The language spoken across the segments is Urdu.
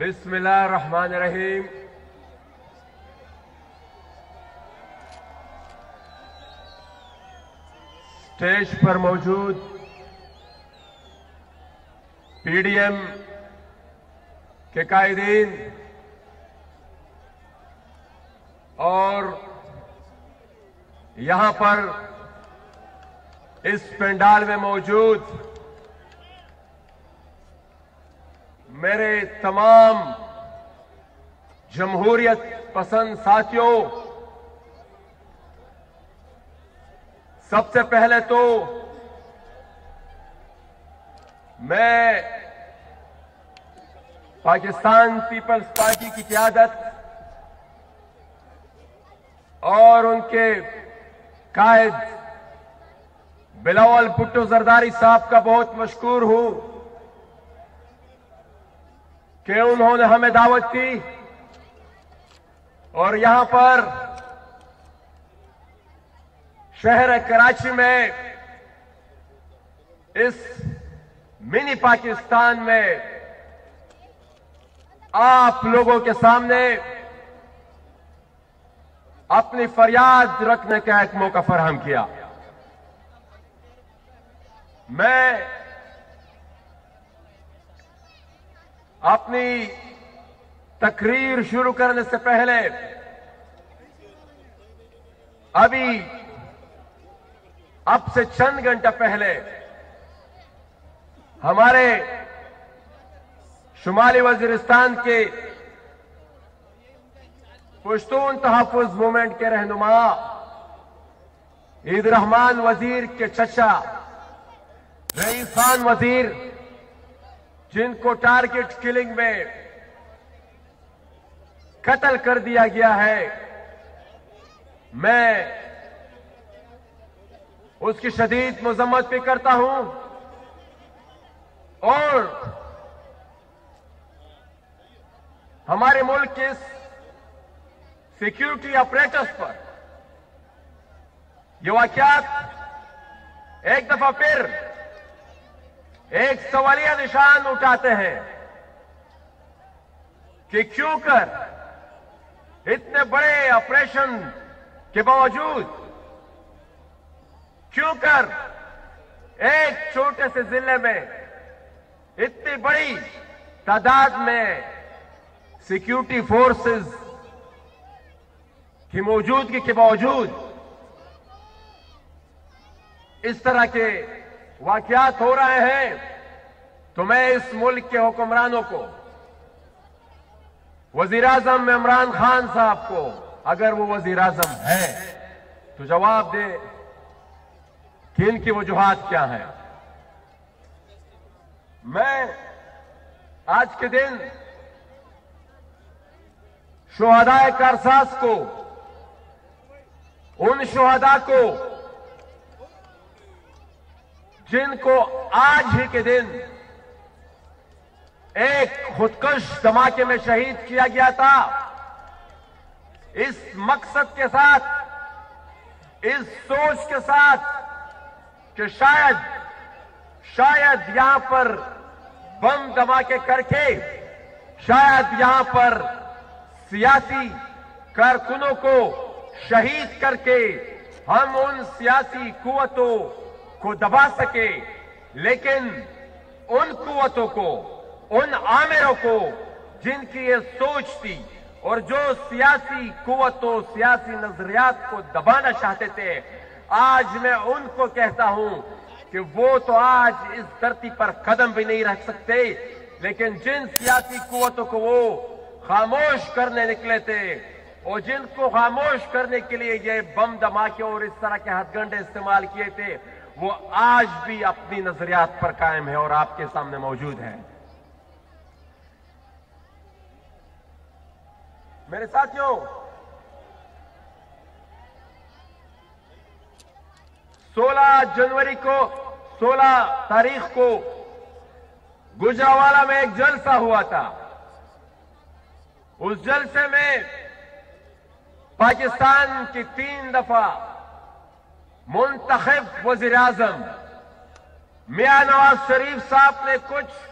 بسم الله الرحمن الرحیم۔ اسٹیج پر موجود پی ڈی ایم کے قائدین اور یہاں پر اس پنڈال میں موجود میرے تمام جمہوریت پسند ساتھیوں، سب سے پہلے تو میں پاکستان پیپلز پارٹی کی قیادت اور ان کے قائد بلاول بھٹو زرداری صاحب کا بہت مشکور ہوں۔ کہ انہوں نے ہمیں دعوت دی اور یہاں پر شہر کراچی میں اس منی پاکستان میں آپ لوگوں کے سامنے اپنی فریاد رکھنے کا ایک موقع فراہم کیا۔ میں اپنی تقریر شروع کرنے سے پہلے، ابھی اب سے چند گھنٹہ پہلے ہمارے شمالی وزیرستان کے پشتون تحفظ موومنٹ کے رہنما عید رحمان وزیر کے چچا، رئیس خان وزیر جن کو ٹارگٹ کلنگ میں قتل کر دیا گیا ہے، میں اس کی شدید مذمت بھی کرتا ہوں اور ہمارے ملک کے سیکیورٹی آپریٹرس پر یہ واقعات ایک دفعہ پھر ایک سوالیہ نشان اٹھاتے ہیں کہ کیوں کر اتنے بڑے آپریشن کے باوجود کیوں کر ایک چھوٹے سے ضلع میں اتنی بڑی تعداد میں سیکیورٹی فورسز کی موجودگی کے باوجود اس طرح کے واقعات ہو رہے ہیں تو میں اس ملک کے حکمرانوں کو وزیر اعظم عمران خان صاحب کو، اگر وہ وزیر اعظم ہے تو جواب دے کہ ان کی وجوہات کیا ہیں۔ میں آج کے دن شہداء کارساز کو، ان شہداء کو جن کو آج ہی کے دن ایک خودکش دھماکے میں شہید کیا گیا تھا، اس مقصد کے ساتھ، اس سوچ کے ساتھ کہ شاید شاید یہاں پر بم دھماکے کر کے، شاید یہاں پر سیاسی کارکنوں کو شہید کر کے ہم ان سیاسی قوتوں کو دبا سکے، لیکن ان قوتوں کو، ان عامروں کو جن کی یہ سوچ تھی اور جو سیاسی قوتوں، سیاسی نظریات کو دبانا چاہتے تھے، آج میں ان کو کہتا ہوں کہ وہ تو آج اس دھرتی پر قدم بھی نہیں رکھ سکتے، لیکن جن سیاسی قوتوں کو وہ خاموش کرنے نکلے تھے اور جن کو خاموش کرنے کے لیے یہ بم دھماکے اور اس طرح کے ہتھ گنڈے استعمال کیے تھے وہ آج بھی اپنی نظریات پر قائم ہے اور آپ کے سامنے موجود ہے۔ میرے ساتھیوں، سولہ جنوری کو، سولہ تاریخ کو گجراوالا میں ایک جلسہ ہوا تھا۔ اس جلسے میں پاکستان کی تین دفعہ منتخب وزیر اعظم، میاں نواز شریف صاحب نے کچھ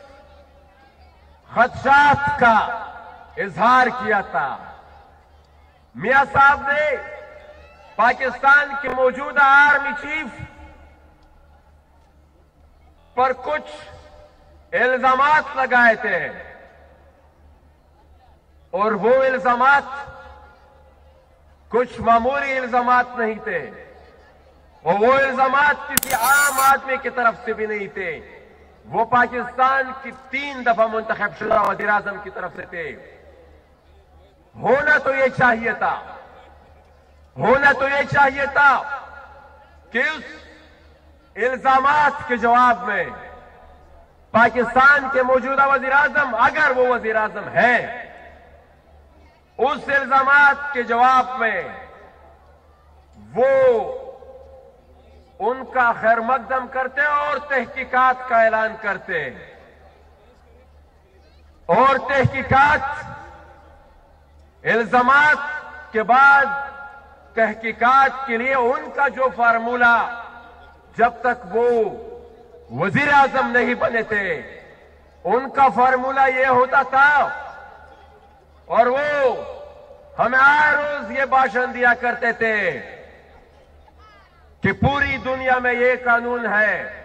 خدشات کا اظہار کیا تھا۔ میاں صاحب نے پاکستان کے موجودہ آرمی چیف پر کچھ الزامات لگائے تھے۔ اور وہ الزامات کچھ معمولی الزامات نہیں تھے۔ اور وہ الزامات کسی عام آدمی کی طرف سے بھی نہیں تھے۔ وہ پاکستان کی تین دفعہ منتخب شدہ وزیر اعظم کی طرف سے تھے۔ ہونا تو یہ چاہیے تھا۔ ہونا تو یہ چاہیے تھا کہ اس الزامات کے جواب میں پاکستان کے موجودہ وزیر اعظم، اگر وہ وزیر اعظم ہے، اس الزامات کے جواب میں وہ ان کا خیر مقدم کرتے اور تحقیقات کا اعلان کرتے۔ اور تحقیقات الزامات کے بعد تحقیقات کے لیے ان کا جو فارمولہ جب تک وہ وزیر اعظم نہیں بنے تھے، ان کا فارمولہ یہ ہوتا تھا اور وہ ہمیں ہر روز یہ بھاشن دیا کرتے تھے۔ کہ پوری دنیا میں یہ قانون ہے،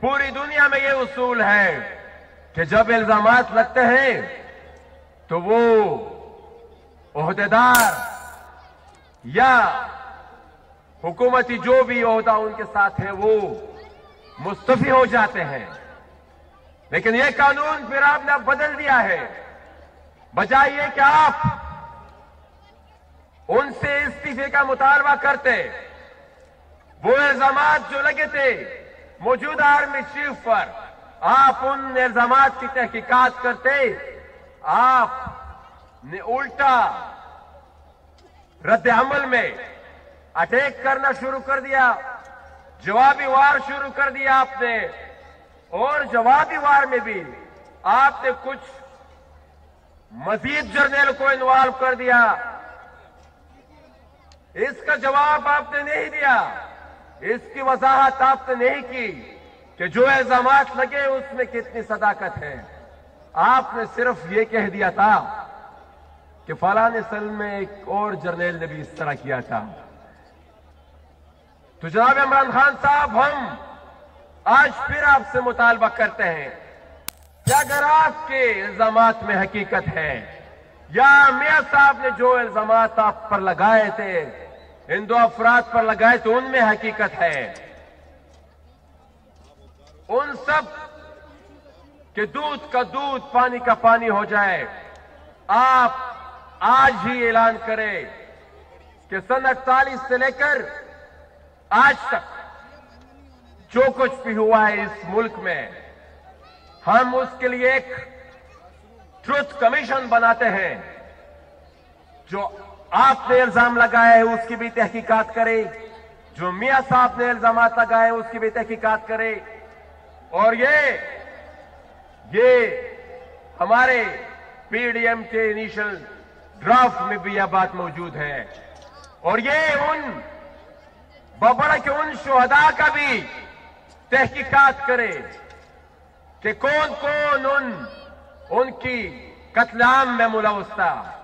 پوری دنیا میں یہ اصول ہے کہ جب الزامات لگتے ہیں تو وہ عہدیدار یا حکومتی جو بھی عہدہ ان کے ساتھ ہے وہ مستفی ہو جاتے ہیں۔ لیکن یہ قانون پھر آپ نے بدل دیا ہے۔ بجائے کہ آپ ان سے استعفے کا مطالبہ کرتے وہ الزامات جو لگے تھے، موجودہ آرمی چیف پر، آپ ان الزامات کی تحقیقات کرتے، آپ نے الٹا رد عمل میں اٹیک کرنا شروع کر دیا، جوابی وار شروع کر دیا آپ نے، اور جوابی وار میں بھی آپ نے کچھ مزید جرنیل کو انوالو کر دیا۔ اس کا جواب آپ نے نہیں دیا۔ اس کی وضاحت آپ نے نہیں کی کہ جو الزامات لگے اس میں کتنی صداقت ہے آپ نے صرف یہ کہہ دیا تھا کہ فلان سل میں ایک اور جرنیل نے بھی اس طرح کیا تھا۔ تو جناب عمران خان صاحب، ہم آج پھر آپ سے مطالبہ کرتے ہیں کہ اگر آپ کے الزامات میں حقیقت ہے یا میاں صاحب نے جو الزامات آپ پر لگائے تھے ان دو افراد پر لگائے تو ان میں حقیقت ہے۔ ان سب کہ دودھ کا دودھ پانی کا پانی ہو جائے۔ آپ آج ہی اعلان کرے کہ سن اکتالیس سے لے کر آج تک جو کچھ بھی ہوا ہے اس ملک میں، ہم اس کے لیے ایک ٹروتھ کمیشن بناتے ہیں جو آپ نے الزام لگائے ہے، اس کی بھی تحقیقات کرے جو میاں صاحب نے الزامات لگائے اس کی بھی تحقیقات کرے اور یہ یہ ہمارے پی ڈی ایم کے انیشل ڈرافٹ میں بھی یہ بات موجود ہے۔ اور یہ ان ببڑ کے ان شہداء کا بھی تحقیقات کرے کہ کون کون ان ان کی قتل عام میں ملوث تھا۔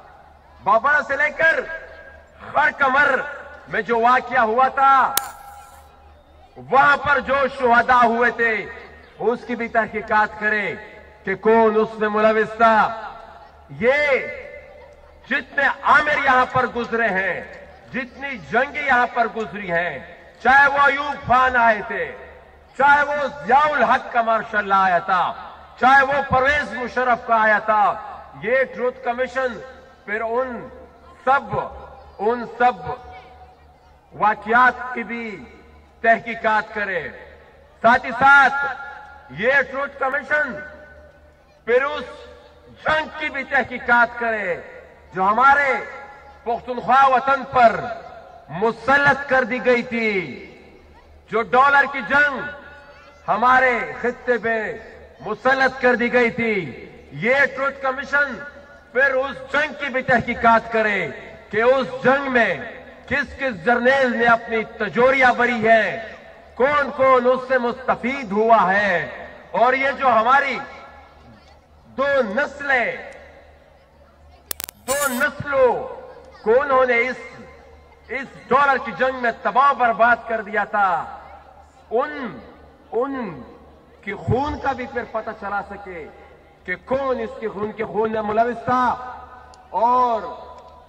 بابڑا سے لے کر خر کمر میں جو واقعہ ہوا تھا، وہاں پر جو شہداء ہوئے تھے، اس کی بھی تحقیقات کرے کہ کون اس میں ملوث تھا۔ یہ جتنے عامر یہاں پر گزرے ہیں، جتنی جنگیں یہاں پر گزری ہیں، چاہے وہ ایوب خان آئے تھے، چاہے وہ ضیاء الحق کا مارشاء اللہ آیا تھا، چاہے وہ پرویز مشرف کا آیا تھا، یہ ٹروتھ کمیشن پھر ان سب ان سب واقعات کی بھی تحقیقات کرے ساتھ ہی ساتھ یہ ٹروتھ کمیشن پھر اس جنگ کی بھی تحقیقات کرے جو ہمارے پختونخوا وطن پر مسلط کر دی گئی تھی۔ جو ڈالر کی جنگ ہمارے خطے پہ مسلط کر دی گئی تھی۔ یہ ٹروتھ کمیشن پھر اس جنگ کی بھی تحقیقات کرے کہ اس جنگ میں کس کس جرنیل نے اپنی تجوریاں بری ہے کون کون اس سے مستفید ہوا ہے۔ اور یہ جو ہماری دو نسلیں، دو نسلوں کو انہوں نے اس اس ڈالر کی جنگ میں تباہ برباد کر دیا تھا، ان ان کی خون کا بھی پھر پتہ چلا سکے۔ کہ کون اس کے خون کے خون میں ملوث تھا اور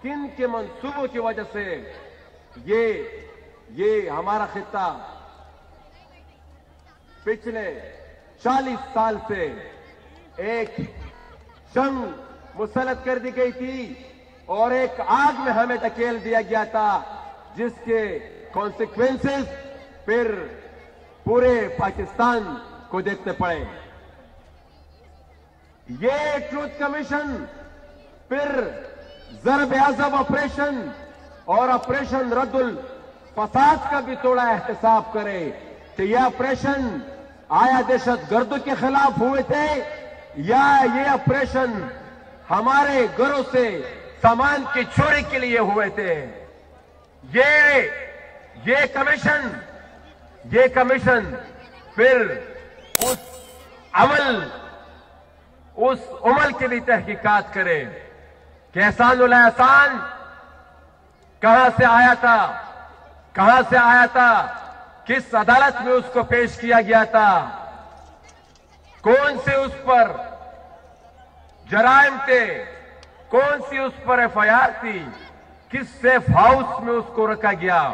کن کے منصوبوں کی وجہ سے یہ یہ ہمارا خطہ پچھلے چالیس سال سے ایک جنگ مسلط کر دی گئی تھی اور ایک آگ میں ہمیں دکیل دیا گیا تھا، جس کے کانسیکوینسز پھر پورے پاکستان کو دیکھتے پڑے۔ یہ ٹروتھ کمیشن پھر ضرب اعظم آپریشن اور آپریشن رد الفساد کا بھی تھوڑا احتساب کرے کہ یہ آپریشن آیا دہشت گردوں کے خلاف ہوئے تھے یا یہ آپریشن ہمارے گھروں سے سامان کی چوری کے لیے ہوئے تھے؟ یہ یہ کمیشن یہ کمیشن پھر اس عمل اس عمل کے لیے تحقیقات کرے کہ احسان اللہ احسان کہاں سے آیا تھا؟ کہاں سے آیا تھا؟ کس عدالت میں اس کو پیش کیا گیا تھا؟ کون سے اس پر جرائم تھے؟ کون سی اس پر ایف آئی آر تھی؟ کس سیف ہاؤس میں اس کو رکھا گیا؟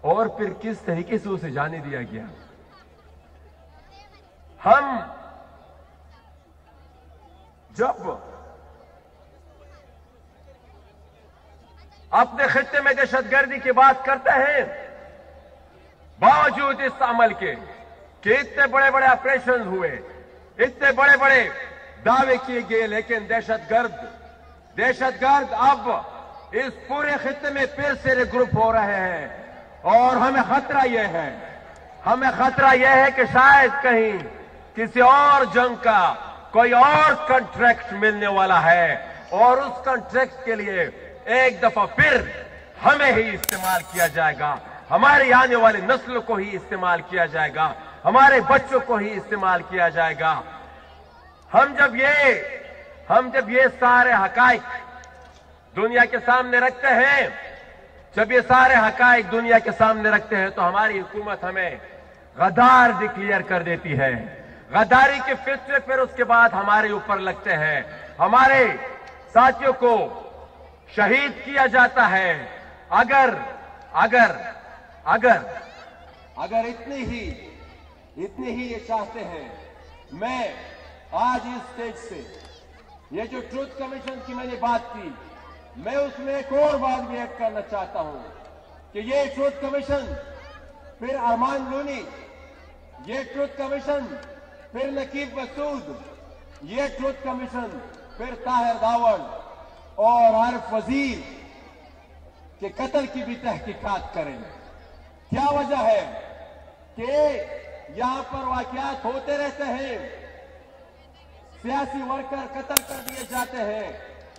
اور پھر کس طریقے سے اسے جانے دیا گیا؟ ہم جب اپنے خطے میں دہشت گردی کی بات کرتے ہیں، باوجود اس عمل کے کہ اتنے بڑے بڑے آپریشن ہوئے، اتنے بڑے بڑے دعوے کیے گئے، لیکن دہشت گرد دہشت گرد اب اس پورے خطے میں پھر سے گروپ ہو رہے ہیں۔ اور ہمیں خطرہ یہ ہے، ہمیں خطرہ یہ ہے کہ شاید کہیں کسی اور جنگ کا کوئی اور کنٹریکٹ ملنے والا ہے اور اس کنٹریکٹ کے لیے ایک دفعہ پھر ہمیں ہی استعمال کیا جائے گا۔ ہمارے آنے والی نسل کو ہی استعمال کیا جائے گا۔ ہمارے بچوں کو ہی استعمال کیا جائے گا۔ ہم جب یہ ہم جب یہ سارے حقائق دنیا کے سامنے رکھتے ہیں، جب یہ سارے حقائق دنیا کے سامنے رکھتے ہیں تو ہماری حکومت ہمیں غدار ڈکلیئر کر دیتی ہے۔ غداری کے فیصلے پھر اس کے بعد ہمارے اوپر لگتے ہیں۔ ہمارے ساتھیوں کو شہید کیا جاتا ہے۔ اگر اگر اگر اگر اتنی ہی اتنی ہی یہ چاہتے ہیں، میں آج اس سٹیج سے، یہ جو ٹروتھ کمیشن کی میں نے بات کی، میں اس میں ایک اور بات بھی ایڈ کرنا چاہتا ہوں کہ یہ ٹروتھ کمیشن پھر ارمان لونی، یہ ٹروتھ کمیشن پھر نقیب مسعود یہ ٹروتھ کمیشن پھر طاہر داور اور عارف وزیر کے قتل کی بھی تحقیقات کریں کیا وجہ ہے کہ یہاں پر واقعات ہوتے رہتے ہیں سیاسی ورکر قتل کر دیے جاتے ہیں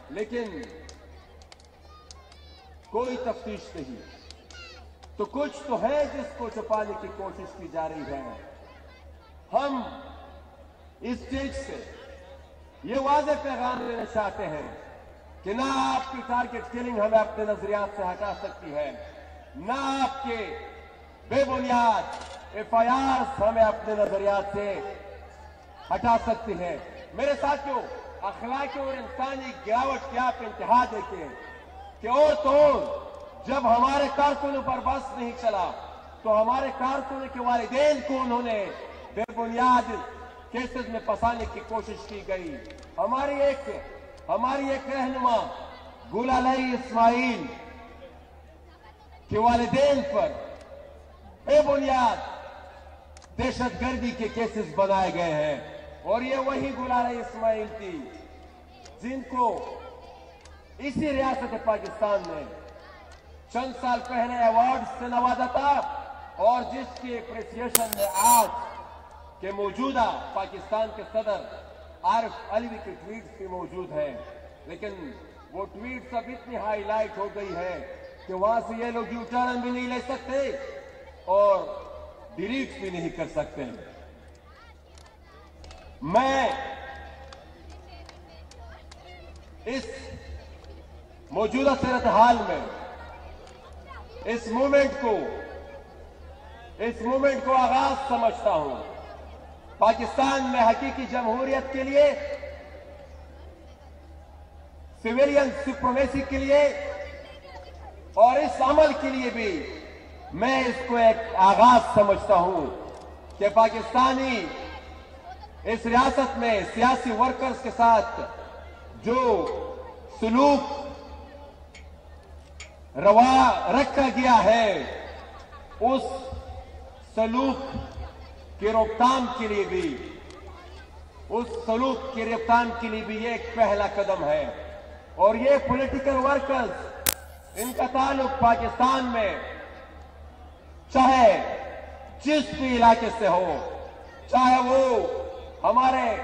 لیکن کوئی تفتیش نہیں تو کچھ تو ہے جس کو چھپانے کی کوشش کی جا رہی ہے ہم اس چیز سے یہ واضح پیغام لینا چاہتے ہیں کہ نہ آپ کی ٹارگٹ کلنگ ہمیں اپنے نظریات سے ہٹا سکتی ہے، نہ آپ کے بے بنیاد ایف آئی آر ہمیں اپنے نظریات سے ہٹا سکتی ہے میرے ساتھیوں، اخلاقی اور انسانی گراوٹ کی آپ انتہا دیکھیں کہ اور تو جب ہمارے کارکنوں پر بس نہیں چلا، تو ہمارے کارکنوں کے والدین کو انہوں نے بے بنیاد کیسز میں پسانے کی کوشش کی گئی۔ ہماری ایک ہماری ایک رہنما گلالی اسماعیل کے والدین پر بے بنیاد دہشت گردی کے کیسز بنائے گئے ہیں۔ اور یہ وہی گلالی اسماعیل تھی جن کو اسی ریاست پاکستان میں چند سال پہلے ایوارڈ سے نوازا تھا اور جس کی اپریسیشن میں آج کے موجودہ پاکستان کے صدر عارف علوی کی ٹویٹس بھی موجود ہیں، لیکن وہ ٹویٹس اب اتنی ہائی لائٹ ہو گئی ہے کہ وہاں سے یہ لوگ یو ٹرن بھی نہیں لے سکتے اور ڈیلیٹ بھی نہیں کر سکتے۔ میں اس موجودہ صورتحال میں اس مومنٹ کو، اس مومنٹ کو آغاز سمجھتا ہوں۔ پاکستان میں حقیقی جمہوریت کے لیے سویلین سپرومیسی کے لیے، اور اس عمل کے لیے بھی میں اس کو ایک آغاز سمجھتا ہوں کہ پاکستانی اس ریاست میں سیاسی ورکرز کے ساتھ جو سلوک روا رکھا گیا ہے، اس سلوک کی روک تھام کے لیے بھی، اس سلوک کی روک کے لیے بھی یہ ایک پہلا قدم ہے۔ اور یہ پولیٹیکل ورکرز ان کا تعلق پاکستان میں چاہے جس بھی علاقے سے ہو، چاہے وہ ہمارے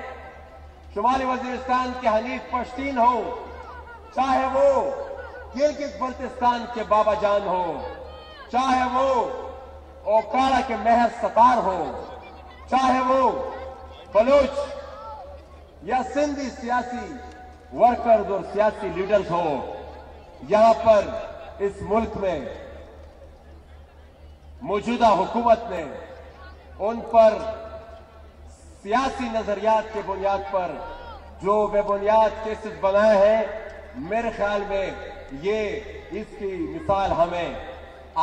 شمالی وزیرستان کے حنیف پشتین ہو، چاہے وہ گلگت بلتستان کے بابا جان ہو، چاہے وہ اوکارا کے مہر ستار ہو۔ چاہے وہ بلوچ یا سندھی سیاسی ورکرز اور سیاسی لیڈرز ہو یہاں پر اس ملک میں موجودہ حکومت نے ان پر سیاسی نظریات کے بنیاد پر جو بے بنیاد کیسز بنائے ہیں، میرے خیال میں یہ اس کی مثال ہمیں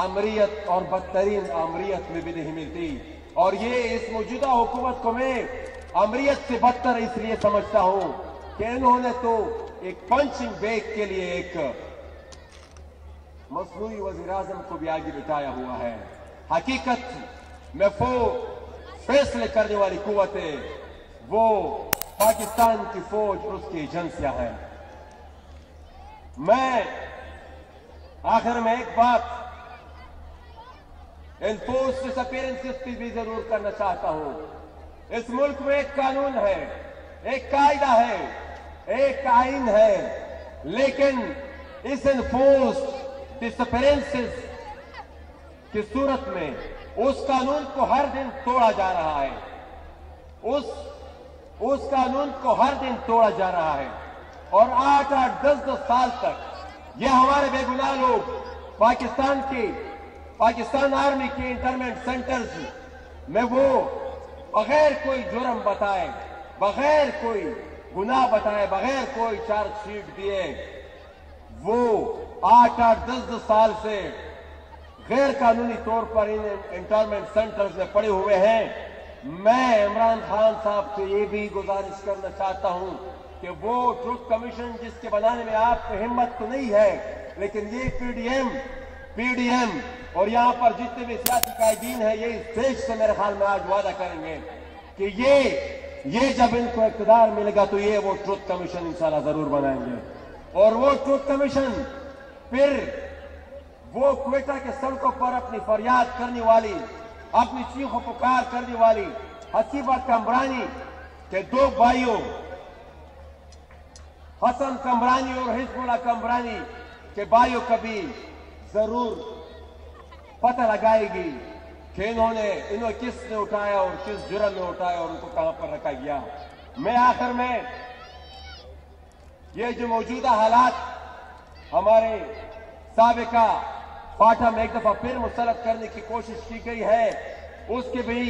آمریت اور بدترین آمریت میں بھی نہیں ملتی۔ اور یہ اس موجودہ حکومت کو میں امریت سے بدتر اس لیے سمجھتا ہوں کہ انہوں نے تو ایک پنچنگ بیگ کے لیے ایک مصنوعی وزیر اعظم کو بھی آگے بٹھایا ہوا ہے۔ حقیقت میں وہ فیصلے کرنے والی قوتیں وہ پاکستان کی فوج اور اس کی ایجنسیاں ہیں۔ میں آخر میں ایک بات انفورس ڈس اپیرنس کی بھی ضرور کرنا چاہتا ہوں۔ اس ملک میں ایک قانون ہے، ایک قاعدہ ہے، ایک آئین ہے۔ لیکن اس انفورس ڈس اپیرنس کی صورت میں اس قانون کو ہر دن توڑا جا رہا ہے۔ اس اس قانون کو ہر دن توڑا جا رہا ہے۔ اور آٹھ آٹھ، دس دس سال تک یہ ہمارے بے گناہ لوگ پاکستان کی پاکستان آرمی کے انٹرمنٹ سینٹرز میں وہ بغیر کوئی جرم بتائے، بغیر کوئی گناہ بتائے، بغیر کوئی چارج شیٹ دیے، وہ آٹھ آٹھ دس دس سال سے غیر قانونی طور پر ان انٹرمنٹ سینٹرز میں پڑے ہوئے ہیں۔ میں عمران خان صاحب سے یہ بھی گزارش کرنا چاہتا ہوں کہ وہ ٹروتھ کمیشن جس کے بنانے میں آپ کو ہمت تو نہیں ہے، لیکن یہ P D M, P D M اور یہاں پر جتنے بھی سیاسی قائدین ہیں، یہ اسٹیج سے میرے خیال میں آج وعدہ کریں گے کہ یہ یہ جب ان کو اقتدار ملے گا تو یہ وہ ٹروتھ کمیشن انشاءاللہ ضرور بنائیں گے۔ اور وہ ٹروتھ کمیشن پھر وہ کوئٹہ کے سڑکوں پر اپنی فریاد کرنے والی، اپنی چیخ و پکار کرنے والی حسیبہ کمرانی کے دو بھائیوں، حسن کمرانی اور حزب اللہ کمرانی کے بھائیوں کبھی ضرور پتہ لگائے گی کہ انہوں نے انہوں کس نے اٹھایا اور کس جرم میں اٹھایا اور ان کو کہاں پر رکھا گیا میں آخر میں یہ جو موجودہ حالات ہمارے سابقہ پاٹھا میں ایک دفعہ پھر مسلط کرنے کی کوشش کی گئی ہے اس کے بھی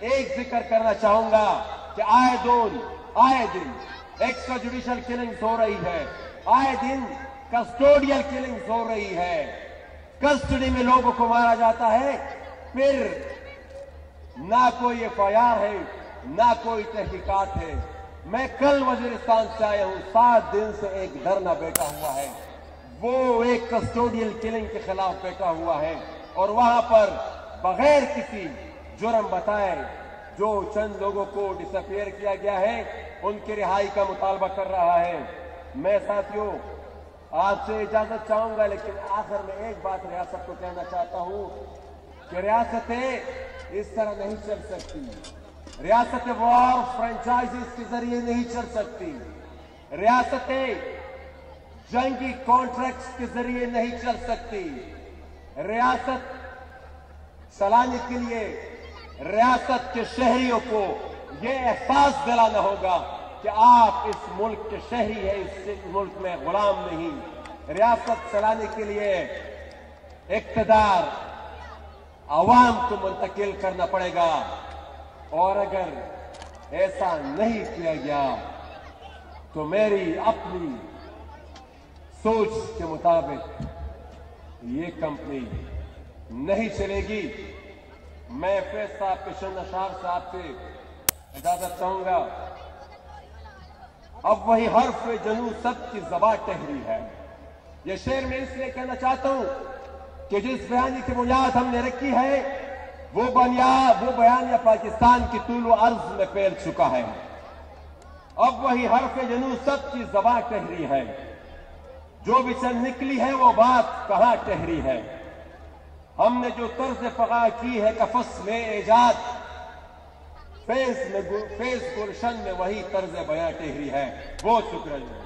ایک ذکر کرنا چاہوں گا کہ آئے دون آئے دن ایکسٹرا جوڈیشل کلنگز ہو رہی ہے آئے دن کسٹوڈیل کلنگز ہو رہی ہے کسٹڈی میں لوگوں کو مارا جاتا ہے۔ پھر نہ کوئی ایف آئی آر ہے، نہ کوئی تحقیقات ہے۔ میں کل وزیرستان سے آیا ہوں، سات دن سے ایک دھرنا بیٹھا ہوا ہے۔ وہ ایک کسٹوڈیل کلنگ کے خلاف بیٹھا ہوا ہے۔ اور وہاں پر بغیر کسی جرم بتائے جو چند لوگوں کو ڈس کیا گیا ہے، ان کی رہائی کا مطالبہ کر رہا ہے۔ میں ساتھیوں آپ سے اجازت چاہوں گا، لیکن آخر میں ایک بات ریاست کو کہنا چاہتا ہوں کہ ریاستیں اس طرح نہیں چل سکتی۔ ریاست وار فرنچائزز کے ذریعے نہیں چل سکتی۔ ریاستیں جنگی کانٹریکٹس کے ذریعے نہیں چل سکتی۔ ریاست چلانے کے لیے ریاست کے شہریوں کو یہ احساس دلانا ہوگا کہ آپ اس ملک کے شہری ہیں، اس ملک میں غلام نہیں۔ ریاست چلانے کے لیے اقتدار، عوام کو منتقل کرنا پڑے گا۔ اور اگر ایسا نہیں کیا گیا، تو میری اپنی سوچ کے مطابق یہ کمپنی نہیں چلے گی۔ میں فیض صاحب کشن اشار صاحب سے اجازت چاہوں گا۔ اب وہی حرف جنو سب کی زبان ٹہری ہے۔ یہ شعر میں اس لیے کہنا چاہتا ہوں کہ جس بیانی کی بنیاد ہم نے رکھی ہے، وہ بنیاد، وہ بیان یا پاکستان کی طول و عرض میں پھیل چکا ہے۔ اب وہی حرف جنو سب کی زبان ٹہری ہے۔ جو بھی چل نکلی ہے، وہ بات کہاں ٹہری ہے۔ ہم نے جو طرز فقا کی ہے، کفس میں ایجاد فیض میں فیض گلشن میں وہی طرز بیاں ٹہری ہے۔ بہت شکریہ